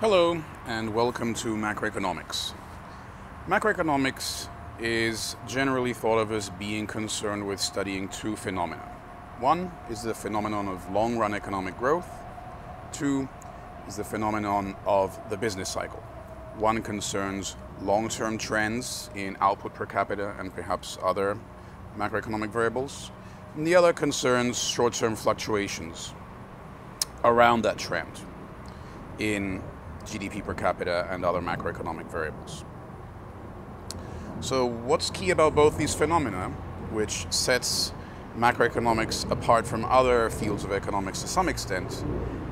Hello, and welcome to macroeconomics. Macroeconomics is generally thought of as being concerned with studying two phenomena. One is the phenomenon of long run economic growth, two is the phenomenon of the business cycle. One concerns long term trends in output per capita and perhaps other macroeconomic variables, and the other concerns short term fluctuations around that trend in GDP per capita and other macroeconomic variables. So, what's key about both these phenomena, which sets macroeconomics apart from other fields of economics to some extent,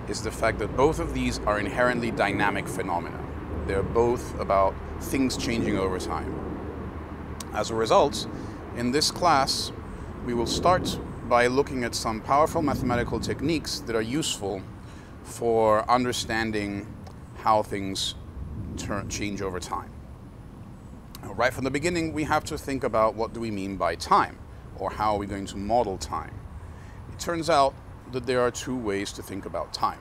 is the fact that both of these are inherently dynamic phenomena. They're both about things changing over time. As a result, in this class, we will start by looking at some powerful mathematical techniques that are useful for understanding how things turn, change over time. Right from the beginning, we have to think about what do we mean by time, or how are we going to model time. It turns out that there are two ways to think about time.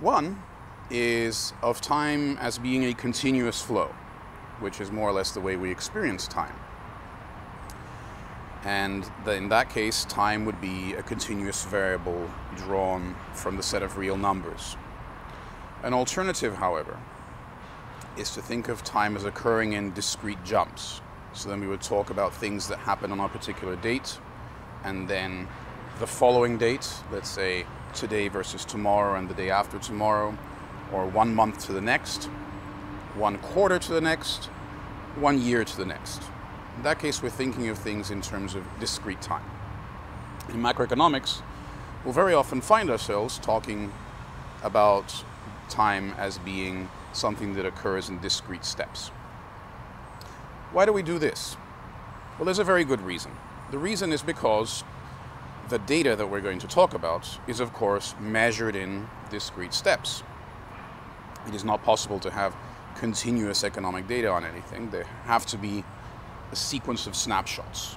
One is of time as being a continuous flow, which is more or less the way we experience time. And in that case, time would be a continuous variable drawn from the set of real numbers. An alternative, however, is to think of time as occurring in discrete jumps. So then we would talk about things that happen on a particular date, and then the following date, let's say today versus tomorrow and the day after tomorrow, or one month to the next, one quarter to the next, one year to the next. In that case, we're thinking of things in terms of discrete time. In macroeconomics, we'll very often find ourselves talking about time as being something that occurs in discrete steps. Why do we do this? Well, there's a very good reason. The reason is because the data that we're going to talk about is, of course, measured in discrete steps. It is not possible to have continuous economic data on anything. There have to be a sequence of snapshots.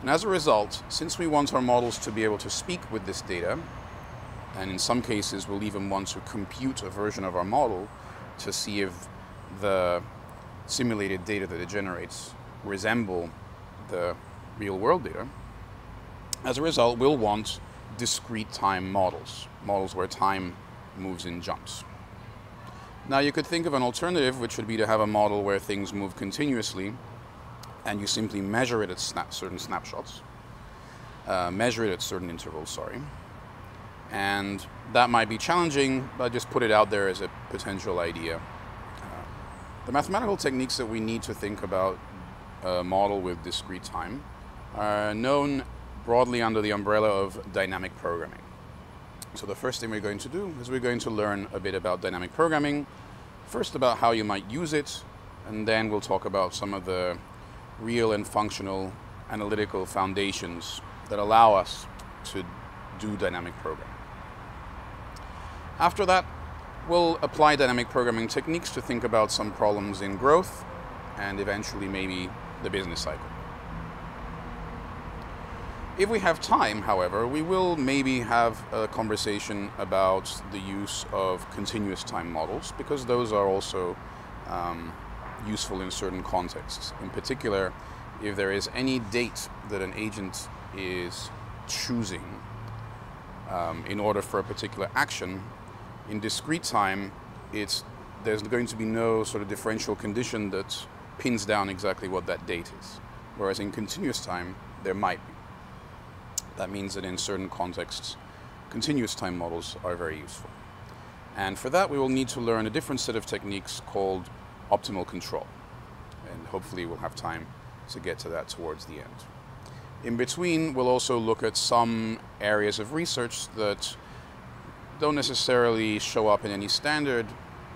And as a result, since we want our models to be able to speak with this data, and in some cases we'll even want to compute a version of our model to see if the simulated data that it generates resemble the real world data, as a result, we'll want discrete time models, models where time moves in jumps. Now you could think of an alternative, which would be to have a model where things move continuously and you simply measure it at snap certain snapshots, uh, measure it at certain intervals, sorry. And that might be challenging, but just put it out there as a potential idea. Uh, the mathematical techniques that we need to think about a model with discrete time are known broadly under the umbrella of dynamic programming. So the first thing we're going to do is we're going to learn a bit about dynamic programming, first about how you might use it, and then we'll talk about some of the real and functional analytical foundations that allow us to do dynamic programming. After that, we'll apply dynamic programming techniques to think about some problems in growth and eventually maybe the business cycle. If we have time, however, we will maybe have a conversation about the use of continuous time models because those are also um, useful in certain contexts. In particular, if there is any date that an agent is choosing um, in order for a particular action, in discrete time, it's, there's going to be no sort of differential condition that pins down exactly what that date is. Whereas in continuous time, there might be. That means that in certain contexts, continuous time models are very useful. And for that, we will need to learn a different set of techniques called optimal control. And hopefully we'll have time to get to that towards the end. In between, we'll also look at some areas of research that don't necessarily show up in any standard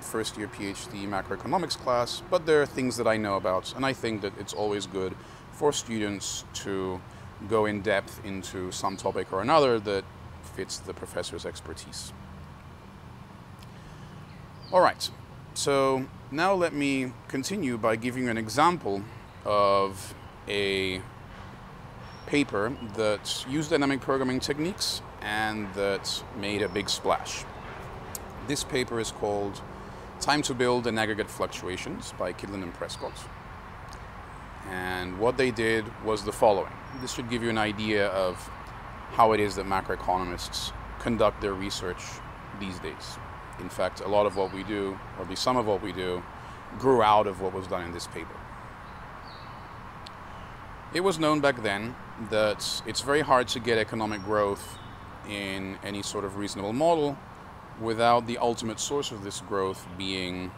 first year PhD macroeconomics class, but there are things that I know about, and I think that it's always good for students to go in depth into some topic or another that fits the professor's expertise. All right, so now let me continue by giving you an example of a paper that used dynamic programming techniques and that made a big splash. This paper is called Time to Build and Aggregate Fluctuations by Kydland and Prescott. And what they did was the following. This should give you an idea of how it is that macroeconomists conduct their research these days. In fact, a lot of what we do, or at least some of what we do, grew out of what was done in this paper. It was known back then that it's very hard to get economic growth in any sort of reasonable model without the ultimate source of this growth being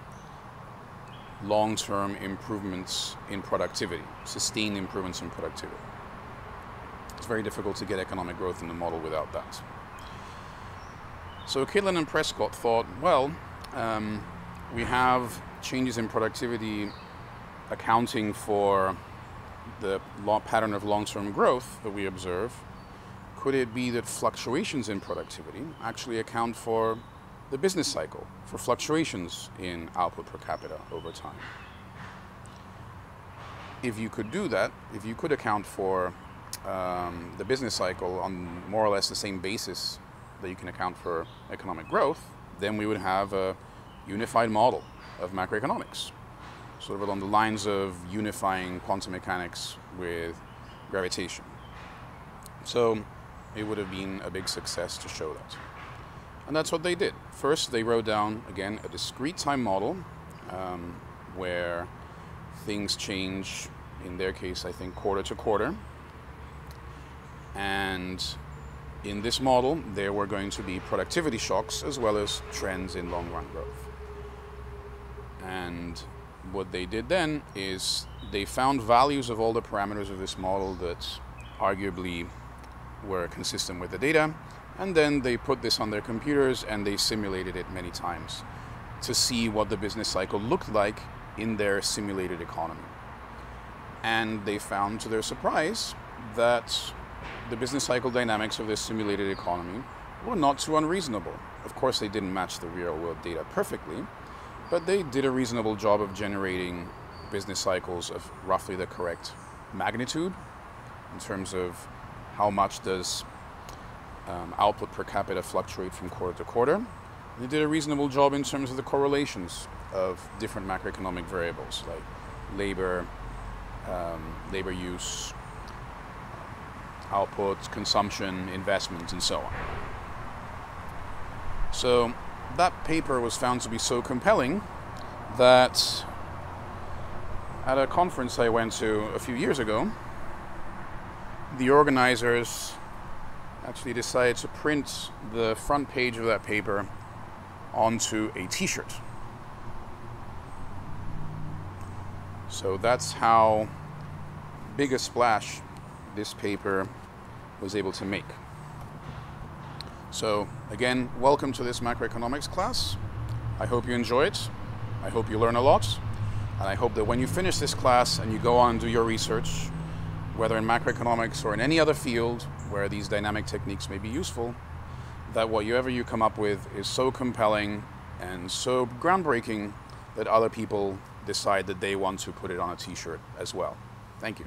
long-term improvements in productivity, sustained improvements in productivity. It's very difficult to get economic growth in the model without that. So Kydland and Prescott thought, well, um, we have changes in productivity accounting for the pattern of long-term growth that we observe. Could it be that fluctuations in productivity actually account for the business cycle, for fluctuations in output per capita over time? If you could do that, if you could account for um, the business cycle on more or less the same basis that you can account for economic growth, then we would have a unified model of macroeconomics, sort of along the lines of unifying quantum mechanics with gravitation. So it would have been a big success to show that. And that's what they did. First, they wrote down, again, a discrete time model um, where things change, in their case, I think, quarter to quarter. And in this model, there were going to be productivity shocks as well as trends in long run growth. And what they did then is they found values of all the parameters of this model that arguably were consistent with the data. And then they put this on their computers and they simulated it many times to see what the business cycle looked like in their simulated economy. And they found, to their surprise, that the business cycle dynamics of this simulated economy were not too unreasonable. Of course, they didn't match the real world data perfectly, but they did a reasonable job of generating business cycles of roughly the correct magnitude in terms of how much does um, output per capita fluctuate from quarter to quarter. They did a reasonable job in terms of the correlations of different macroeconomic variables like labor, um, labor use, output, consumption, investment, and so on. So that paper was found to be so compelling that at a conference I went to a few years ago, the organizers actually decided to print the front page of that paper onto a t-shirt. So that's how big a splash this paper was able to make. So again, welcome to this macroeconomics class. I hope you enjoy it. I hope you learn a lot. And I hope that when you finish this class and you go on and do your research, whether in macroeconomics or in any other field where these dynamic techniques may be useful, that whatever you come up with is so compelling and so groundbreaking that other people decide that they want to put it on a t-shirt as well. Thank you.